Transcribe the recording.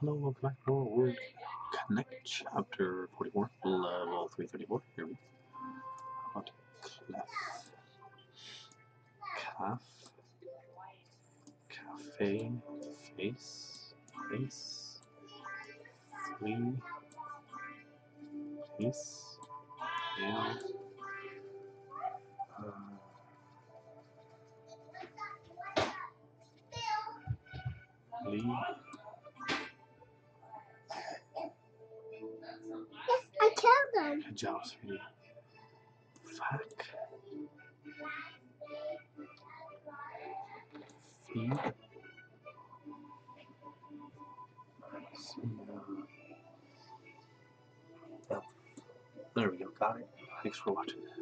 Hello, welcome back to Word Connect, chapter 44, level 334. Here we go. About clef, calf, cafe, face, face, flea, face, tail, uh, flea, good job, sweetie. Fack, fee, Smell. There we go, got it. Thanks for watching.